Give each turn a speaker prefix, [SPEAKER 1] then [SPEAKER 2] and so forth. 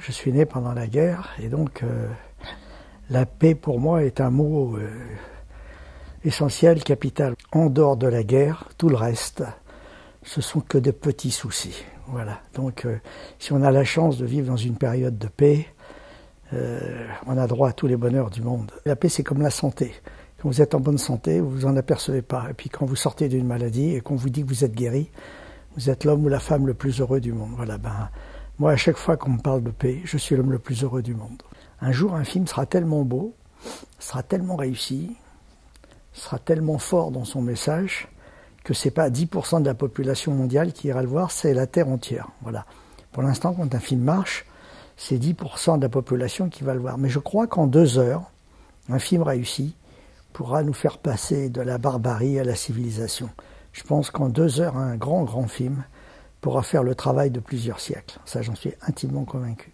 [SPEAKER 1] Je suis né pendant la guerre et donc euh, la paix pour moi est un mot euh, essentiel, capital. En dehors de la guerre, tout le reste, ce sont que de petits soucis. Voilà. Donc euh, si on a la chance de vivre dans une période de paix, on a droit à tous les bonheurs du monde. La paix, c'est comme la santé. Quand vous êtes en bonne santé, vous vous en apercevez pas. Et puis quand vous sortez d'une maladie et qu'on vous dit que vous êtes guéri, vous êtes l'homme ou la femme le plus heureux du monde. Voilà. Ben, moi, à chaque fois qu'on me parle de paix, je suis l'homme le plus heureux du monde. Un jour, un film sera tellement beau, sera tellement réussi, sera tellement fort dans son message que c'est pas 10% de la population mondiale qui ira le voir, c'est la terre entière. Voilà. Pour l'instant, quand un film marche, c'est 10% de la population qui va le voir. Mais je crois qu'en deux heures, un film réussi pourra nous faire passer de la barbarie à la civilisation. Je pense qu'en deux heures, un grand, grand film pourra faire le travail de plusieurs siècles. Ça, j'en suis intimement convaincu.